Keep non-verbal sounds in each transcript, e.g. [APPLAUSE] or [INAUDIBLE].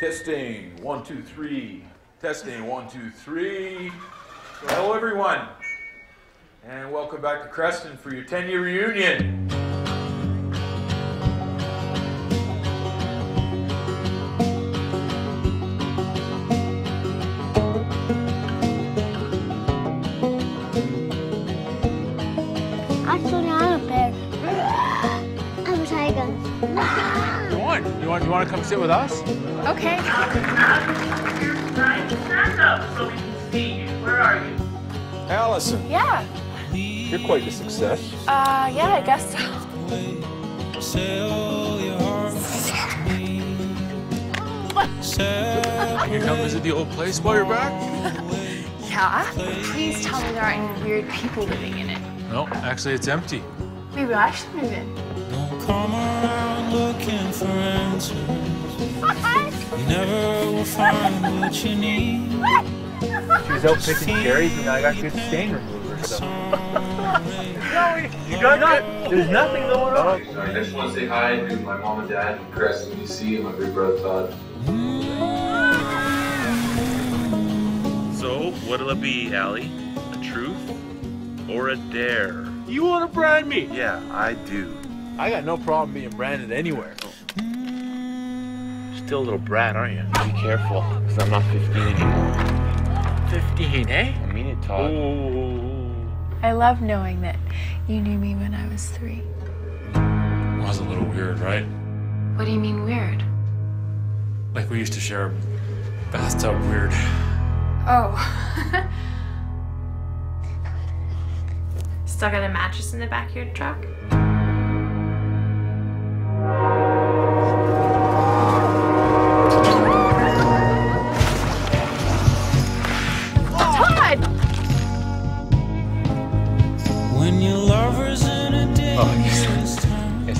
Testing, one, two, three. Testing, one, two, three. Hello, everyone. And welcome back to Creston for your 10 year reunion. I'm a bear. [GASPS] I'm a tiger. Come on. You want you want to come sit with us? Okay. Stand up so we can see you. Where are you? Allison, Yeah. you're quite a success. Uh, yeah, I guess so. Can you come visit the old place while you're back? Yeah? Please tell me there aren't any weird people living in it. No, actually, it's empty. Maybe I should move in. Don't come around looking for answers. You never will find what you need. She was out picking cherries and I got good stain remover. So. [LAUGHS] you got that? There's nothing going on. Oh, I just want to say hi to my mom and dad in Creston, BC, and my big brother Todd. So, what'll it be, Allie? A truth or a dare? You want to brand me? Yeah, I do. I got no problem being branded anywhere. You're still a little brat, aren't you? Be careful, because I'm not 15 anymore. 15, eh? I mean it, Todd. I love knowing that you knew me when I was three. Was a little weird, right? What do you mean weird? Like we used to share a bathtub weird. Oh. [LAUGHS] Still got a mattress in the back of your truck?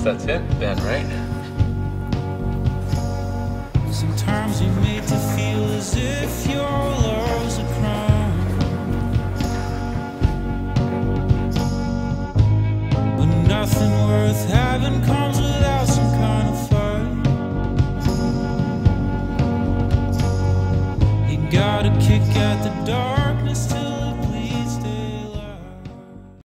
Guess that's it then, right? Sometimes you're made to feel as if your love's a. But nothing worth having